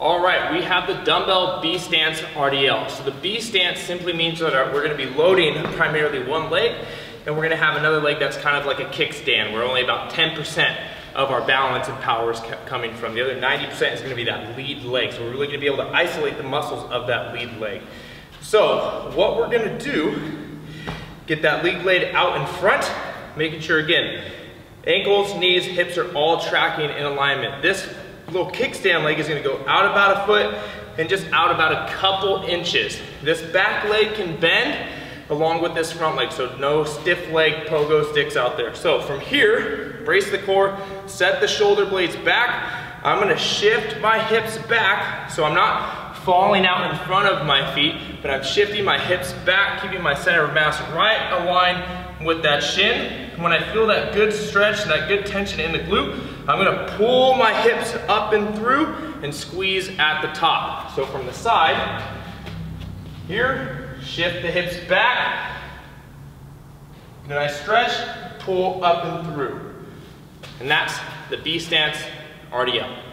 All right, we have the dumbbell B stance RDL. So the B stance simply means that we're gonna be loading primarily one leg, and we're gonna have another leg that's kind of like a kickstand, where only about 10% of our balance and power is coming from. The other 90% is gonna be that lead leg. So we're really gonna be able to isolate the muscles of that lead leg. So what we're gonna do, get that lead leg out in front, making sure again, ankles, knees, hips are all tracking in alignment. This little kickstand leg is gonna go out about a foot and just out about a couple inches. This back leg can bend along with this front leg, so no stiff leg pogo sticks out there. So from here, brace the core, set the shoulder blades back. I'm gonna shift my hips back so I'm not falling out in front of my feet, but I'm shifting my hips back, keeping my center of mass right aligned with that shin. When I feel that good stretch, and that good tension in the glute, I'm gonna pull my hips up and through and squeeze at the top. So from the side, here, shift the hips back. Then I stretch, pull up and through. And that's the B stance RDL.